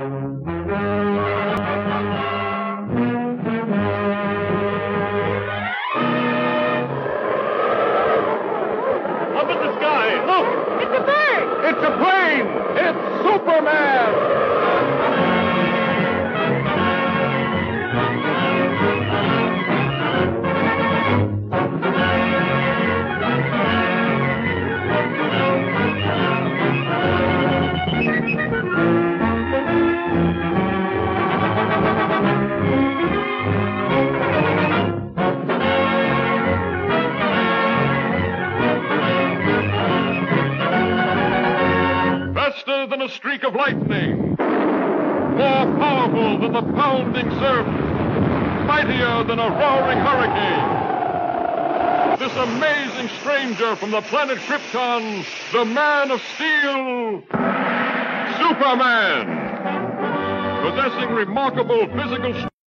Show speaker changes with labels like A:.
A: Up in the sky! Look!
B: It's a bird!
A: It's a plane! Faster than a streak of lightning. More powerful than the pounding surf. Mightier than a roaring hurricane. This amazing stranger from the planet Krypton, the Man of Steel, Superman. Possessing remarkable physical